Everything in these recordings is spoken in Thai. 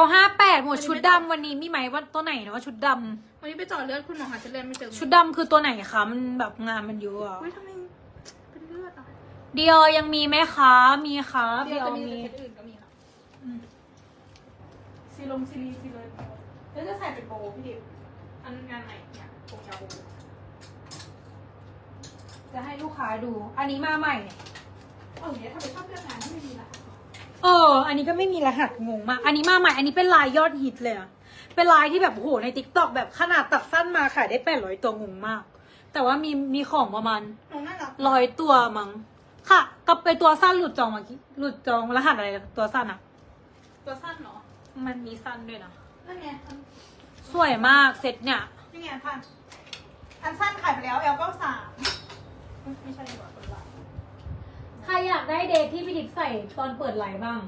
L ห้าแปดหมดชุดดำวันนี้มีไหมว่าตัวไหนนะว่าชุดดำวันนี้ไปเจาะเลือดคุณหมอหาเส้นเลือดไม่เจอชุดดำคือตัวไหนคะมันแบบงานมันเยอะอะอุ้ยทำไมเป็นเลือดอะเดียวยังมีไหมคะ มีครับเดี๋เดียยววจะมีมีเซตอื่นก็มีค่ะซีลงซีรีซีเลยแล้วจะใส่เป็นโบว์พี่ดิบอันงานไหนเนี่ยโบว์ยาวโบว์จะให้ลูกค้าดู อันนี้มาใหม่เออเนี่ยทำไมชอบเลือกงานที่ไม่มีละ เออ อันนี้ก็ไม่มีรหัสงงมาก อันนี้มาใหม่ อันนี้เป็นลายยอดฮิตเลยอะเป็นลายที่แบบโอ้โหใน TikTok แบบขนาดตัดสั้นมาขายได้แปดร้อยตัวงงมาก แต่ว่ามีมีของประมาณน้องน่ารักร้อยตัวมั้ง ค่ะ กับไปตัวสั้นหลุดจองเมื่อกี้ หลุดจองรหัสอะไรตัวสั้นอะตัวสั้นเหรอ มันมีสั้นด้วยนะ นั่นไงอันสวยมากเซ็ตเนี่ย นี่ไงอันสั้นอันสั้นขายไปแล้ว L ก็สามไม่ใช่ดีกว่าคนละ ใครอยากได้เดทที่พี่ทิพย์ใส่ตอนเปิดไลฟ์บ้าง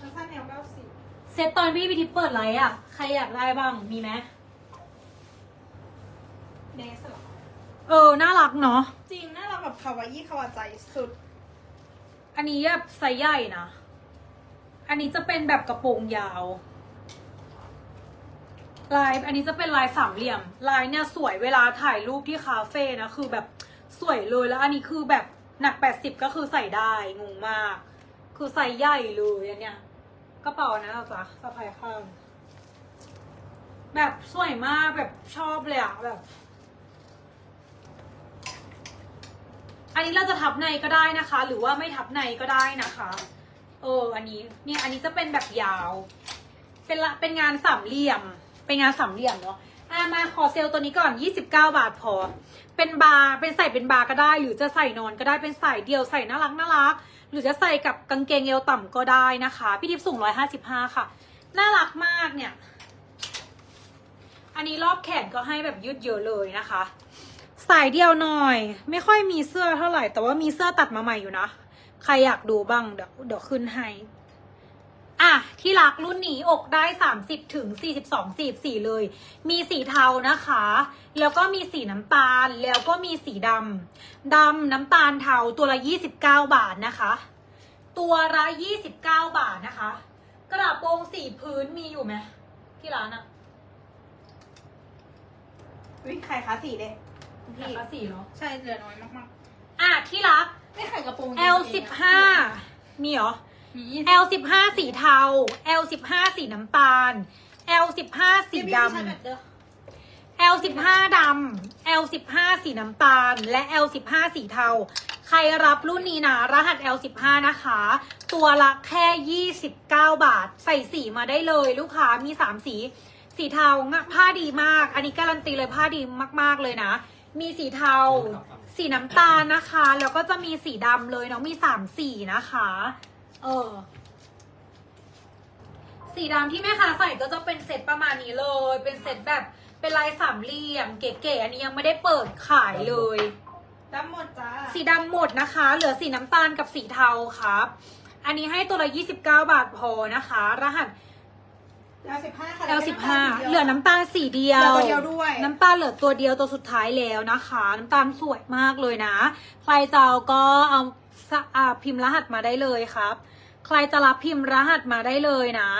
อันสั้น L ก็สี่เซตตอนพี่พี่ทิพย์เปิดไลฟ์อะใครอยากได้บ้างมีไหมเดสเหรอเออ น่ารักเนาะจริงน่ารักแบบคาวาอี้คาวาใจสุด อันนี้แบบไซส์ใหญ่นะ อันนี้จะเป็นแบบกระโปรงยาว ลายอันนี้จะเป็นลายสามเหลี่ยม ลายเนี่ยสวยเวลาถ่ายรูปที่คาเฟ่นะ คือแบบสวยเลยแล้วอันนี้คือแบบ หนักแปดสิบก็คือใส่ได้งงมาก คือใส่ใหญ่เลยอันเนี้ยกระเป๋านะจ๊ะสะพายข้าง แบบสวยมากแบบชอบเลยอะแบบ อันนี้เราจะทับในก็ได้นะคะ หรือว่าไม่ทับในก็ได้นะคะเอออันนี้เนี่ยอันนี้จะเป็นแบบยาว เป็นละเป็นงานสามเหลี่ยม เป็นงานสามเหลี่ยมเนาะ อะมาขอเซลล์ตัวนี้ก่อน 29 บาทพอ เป็นบาร์เป็นใส่เป็นบาร์ก็ได้ หรือจะใส่นอนก็ได้เป็นใส่เดียวใส่น่ารักน่ารัก หรือจะใส่กับกางเกงเอวต่ำก็ได้นะคะ พี่ทิพย์สูง 155 ค่ะ น่ารักมากเนี่ย อันนี้รอบแขนก็ให้แบบยืดเยอะเลยนะคะสายเดียวหน่อย ไม่ค่อยมีเสื้อเท่าไหร่ แต่ว่ามีเสื้อตัดมาใหม่อยู่นะ ใครอยากดูบ้างเดี๋ยวเดี๋ยวขึ้นให้ อะที่รักรุ่นนี้อกได้ 30ถึง42 44เลย มีสีเทานะคะ แล้วก็มีสีน้ำตาลแล้วก็มีสีดำดำน้ำตาลเทาตัวละ 29 บาทนะคะ ตัวละ 29 บาทนะคะ กระโปรงสีพื้นมีอยู่ไหมที่ร้านอะวิขายขาสีเด้ราคาสีเหรอ ใช่เหลือน้อยมากอะที่รักๆไม่ขายกระโปรง L สิบห้ามีเหรอมี L สิบห้าสีเทา L สิบห้าสีน้ำตาล L สิบห้าสีดำ L สิบห้าดำ L สิบห้าสีน้ำตาล และ L สิบห้าสีเทา ใครรับรุ่นนี้นะ รหัส L สิบห้านะคะ ตัวละแค่ยี่สิบเก้าบาท ใส่สีมาได้เลยลูกค้ามีสามสี สีเทางะผ้าดีมาก อันนี้การันตีเลยผ้าดีมาก ๆ เลยนะ มีสีเทา สีน้ำตาลนะคะ แล้วก็จะมีสีดำเลยเนาะมีสามสีนะคะ เออ สีดำที่แม่ค้าใส่ก็จะเป็นเซตประมาณนี้เลย เป็นเซตแบบเป็นลายสามเหลี่ยม เก๋ๆอันนี้ยังไม่ได้เปิดขายเลย ดำหมดจ้าสีดำหมดนะคะ เหลือสีน้ำตาลกับสีเทาครับ อันนี้ให้ตัวละ 29 บาทพอนะคะ รหัส L สิบห้าค่ะ L 15 เหลือน้ำตาลสีเดียว เหลือตัวเดียวด้วย น้ำตาลเหลือตัวเดียวตัวสุดท้ายแล้วนะคะ น้ำตาลสวยมากเลยนะ ใครจะเอาก็เอาสะอ่าพิมพ์รหัสมาได้เลยครับ ใครจะรับพิมพ์รหัสมาได้เลยนะ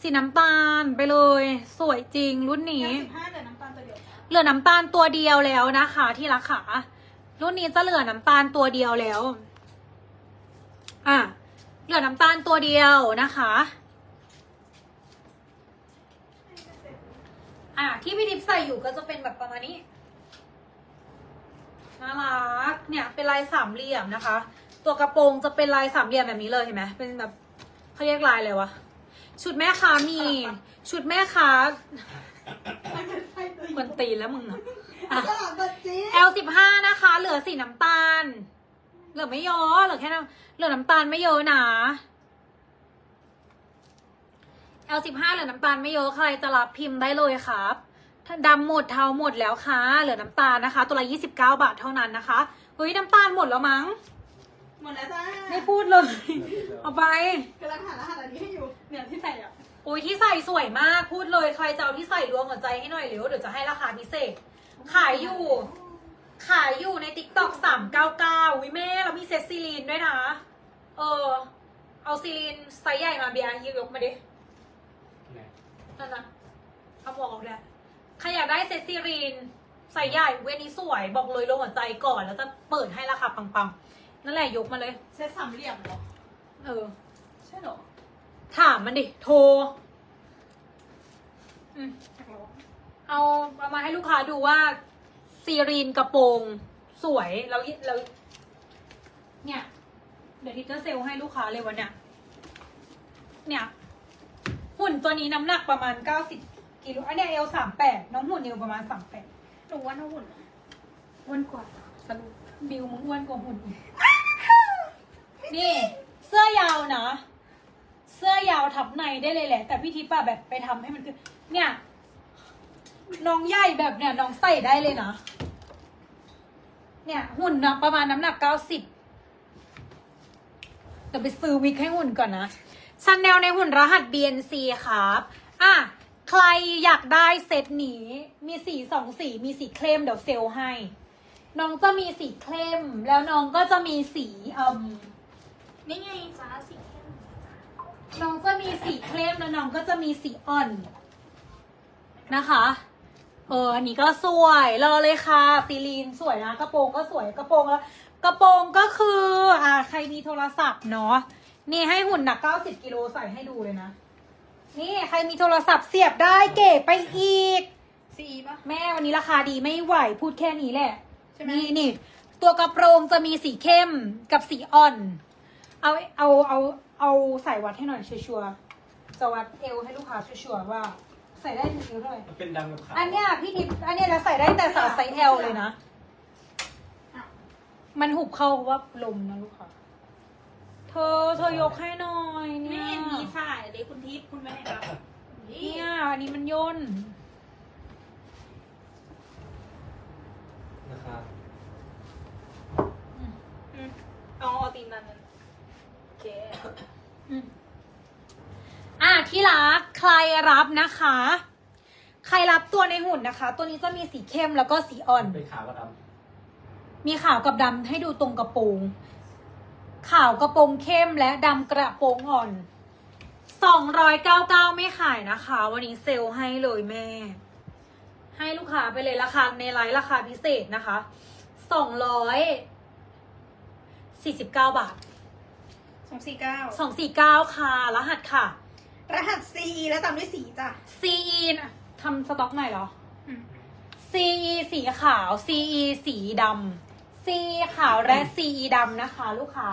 สีน้ำตาลไปเลย สวยจริงรุ่นนี้ L สิบห้าเหลือน้ำตาลตัวเดียวจ้าเหลือน้ำตาลตัวเดียวแล้วนะคะ ที่รักขารุ่นนี้จะเหลือน้ำตาลตัวเดียวแล้ว อะ เหลือน้ำตาลตัวเดียวนะคะ อะ ที่พี่ทิพย์ใส่อยู่ก็จะเป็นแบบประมาณนี้ น่ารัก เนี่ย เป็นลายสามเหลี่ยมนะคะ ตัวกระโปรงจะเป็นลายสามเหลี่ยมแบบนี้เลยเห็นไหมเป็นแบบเขาเรียกลายอะไรวะชุดแม่ค้ามี ชุดแม่ค้าไม่เป็นไรตัวกวนตีนแล้วมึงอะอะตลาดบัดจี L สิบห้านะคะ เหลือสีน้ำตาล เหลือไม่เยอะเหลือแค่น้ำเหลือน้ำตาลไม่เยอะนะ L สิบห้าเหลือน้ำตาลไม่เยอะใครจะรับพิมพ์ได้เลยครับถ้าดำหมดเทาหมดแล้วค่ะ เหลือน้ำตาลนะคะ ตัวละยี่สิบเก้าบาทเท่านั้นนะคะเฮ้ยน้ำตาลหมดแล้วมั้ง หมดแล้วจ้าไม่พูดเลย เอาไปกำลังหารหัสอันนี้ให้อยู่ เนี่ยที่ใส่อะอุ้ยที่ใส่สวยมากพูดเลยใครจะเอาที่ใส่รวมหัวใจให้หน่อยเร็วเดี๋ยวจะให้ราคาพิเศษ ขายอยู่ ขายอยู่ในติ๊กต็อกสามเก้าเก้าวิแม่เรามีเซตซีลีนด้วยนะ เออ เอาซีลีนไซส์ใหญ่มาเบียร์ยืยกมาดินั่นนะเอาบอกเอาแหละใครอยากได้เซตซีรีนใส่ใหญ่เวยนี้สวยบอกเลยลงหัวใจก่อน แล้วจะเปิดให้ราคาปังๆ นั่นแหละยกมาเลย เซตสามเหลี่ยมเหรอ เออ ใช่เหรอ ถามมันดิ โทร อืมอยากรู้เอาเอามาให้ลูกค้าดูว่า ซีรีนกระโปรง สวยแล้วแล้วเนี่ย เดี๋ยวทิตเตอร์เซลให้ลูกค้าเลยวันเนี้ยเนี่ย หุ่นตัวนี้น้ำหนักประมาณเก้าสิบกิโลอันเนี้ยเอลสามแปดน้องหุ่นเอวประมาณสามแปดหนูว่าน้าหุ่นอ้วนกว่าส รุปบิวมึงอ้วนกว่าหุ่นอีกนี่ เสื้อยาวนะ เสื้อยาวทับในได้เลยแหละ แต่พี่ทิพย์อะแบบไปทำให้มันคือเนี่ยน้องใหญ่แบบเนี่ยน้องใส่ได้เลยนะ เนี่ยหุ่นนะประมาณน้ำหนักเก้าสิบเดี๋ยวไปซื้อวิกให้หุ่นก่อนนะซันแนลในหุ่นรหัส BNC ครับอะใครอยากได้เซตนี้ มีสีสองสี มีสีเคลมเดี๋ยวเซลลให้ น้องจะมีสีเคลมแล้วน้องก็จะมีสีเอ่มนี่ไงจ้าสีเข้มน้องจะมีสีเคลมแล้วน้องก็จะมีสีอ่อนนะคะ เอออันนี้ก็สวยรอเลยค่ะซีลีนสวยนะกระโปรงก็สวยกระโปรงแล้วกระโปรงก็คืออ่าใครมีโทรศัพท์เนาะนี่ให้หุ่นหนัก 90 กิโลใส่ให้ดูเลยนะ นี่ใครมีโทรศัพท์เสียบได้เก๋ไปอีกซีปะแม่วันนี้ราคาดีไม่ไหวพูดแค่นี้แหละใช่ไหมนี่นี่ตัวกระโปรงจะมีสีเข้มกับสีอ่อน เอาเอาเอาเอาใส่วัดให้หน่อยชัวร์ๆจะวัดเอวให้ลูกค้าชัวร์ๆว่า ใส่ได้ถึงเอวเท่าไหร่มันเป็นดำกับขาวอันเนี้ยพี่ทิพย์อันเนี้ยเราใส่ได้แต่สาวไซส์ L เลยนะอ้าวมันหุบเข้าเพราะว่าลมนะลูกค้าเธอเธอยกให้หน่อยเนี่แม่ยมีสายเลยคุณทิพย์คุณแม่ครับนี่เนี่ยอันนี้มันย่นนะครับอืม เอาเอาตีนนั้นโอเคอืมอะที่รักใครรับนะคะ ใครรับตัวในหุ่นนะคะ ตัวนี้จะมีสีเข้มแล้วก็สีอ่อน เป็นขาวกับดมีขาวกับดำให้ดูตรงกระโปรงขาวกระโปรงเข้มและดำกระโปรงอ่อนสองร้อยเก้าเก้าไม่ขายนะคะ วันนี้เซลล์ให้เลยแม่ ให้ลูกค้าไปเลยราคาในไลน์ราคาพิเศษนะคะส องร้อยสี่สิบเก้าบาท สองสี่เก้าสองสี่เก้าค่ะ รหัสค่ะ รหัส C แล้วตามด้วยสีจ้ะ CE นะทำสต็อกใหม่เหรอ อืม CE สีขาว CE สีดำ CE ขาวและ CE ดำนะคะ ลูกค้า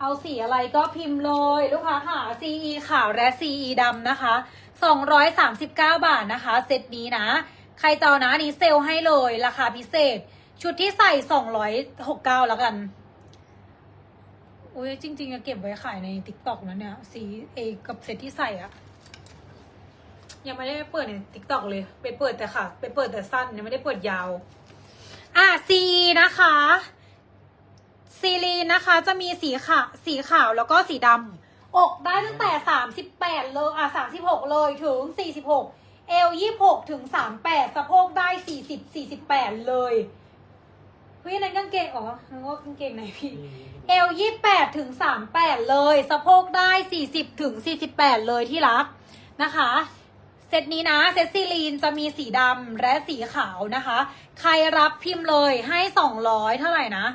เอาสีอะไรก็พิมพ์เลย ลูกค้าค่ะ CE ขาวและ CE ดำนะคะ 239 บาทนะคะ เซตนี้นะ ใครจะเอานะอันนี้เซลลให้เลย ราคาพิเศษ ชุดที่ใส่ 269 แล้วกัน โอ้ยจริงๆจะเก็บไว้ขายใน t ิ k t o k นะเนี่ย สีเอกับเซตที่ใส่อะยังไม่ได้เปิดใน t ิ k t o k เลย ไปเปิดแต่ค่ะ ไปเปิดแต่สั้นยังไม่ได้เปิดยาว อะซีนะคะซีรีนนะคะ จะมีสีขาวสีขาวแล้วก็สีดำอกได้ตั้งแต่สามสิบแปดเลยอะสามสิบหกเลยถึงสี่สิบหกเอลยี่หกถึงสามแปดสะโพกได้สี่สิบสี่สิบแปดเลย ฮ้ยนั่นกางเกงอ๋อนึกว่ากางเกงไหนพี่ำเอลยี่แปดถึงสามแปดเลย สะโพกได้สี่สิบถึงสี่สิบแปดเลยที่รักนะคะ เซตนี้นะ เซต Celine จะมีสีดำและสีขาวนะคะ ใครรับพิมพ์เลยให้สองร้อยเท่าไหร่นะ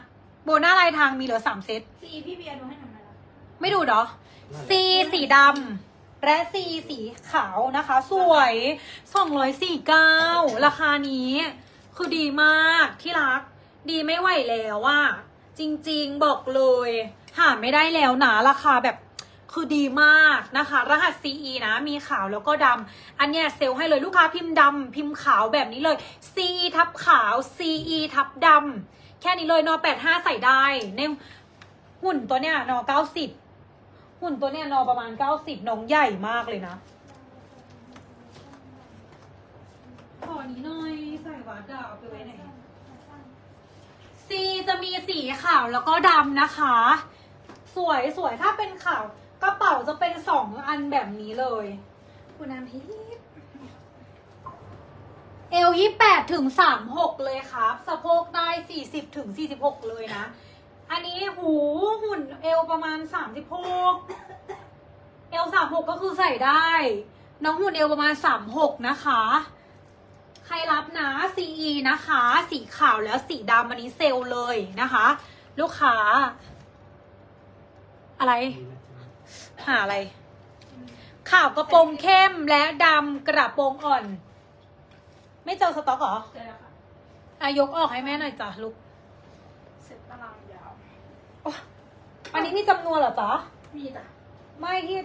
โบนัสลายทางมีเหลือสามเซต C พี่เบียร์ดูให้หน่อยนะไม่ดูเหรอ C สีดำและ C สีขาวนะคะ สวยสองร้อยสี่เก้าราคานี้ คือดีมากที่รัก ดีไม่ไหวแล้วว่าจริงๆบอกเลย หาไม่ได้แล้วนะราคาแบบคือดีมากนะคะ รหัส CE นะ มีขาวแล้วก็ดำ อันเนี้ยเซลล์ให้เลยลูกค้าพิมพ์ดำพิมพ์ขาวแบบนี้เลย CE ทับขาว CE ทับดำแค่นี้เลยนอ85 ใส่ได้ในหุ่นตัวเนี้ยนอ90 หุ่นตัวเนี้ยนอประมาณ 90 น้องใหญ่มากเลยนะขอนี้หน่อย ใส่วัดดาวไปไว้ไหน ซีจะมีสีขาวแล้วก็ดำนะคะ สวยสวยถ้าเป็นขาวกระเป๋าจะเป็นสองอันแบบนี้เลยคุณน้ำทิพย์เอลยี่แปดถึงสามหกเลยครับสะโพกได้สี่สิบถึงสี่สิบหกเลยนะ อันนี้หูหุ่นเอลประมาณสามสิบหกเอลสามหกก็คือใส่ได้ น้องหุ่นเอวประมาณสามหกนะคะ ใครรับนะ CE นะคะ สีขาวแล้วสีดำอันนี้เซลล์เลยนะคะ ลูกค้า อะไร หาอะไร ขาวกระโปรงเข้มและดำกระโปรงอ่อน ไม่เจอสต็อกเหรอเจอแล้วค่ะอายกออกให้แม่หน่อยจ้ะลูกเสร็จตารางยาว อันนี้มีจำนวนเหรอจ๊ะ มีจ้ะ ไม่ที่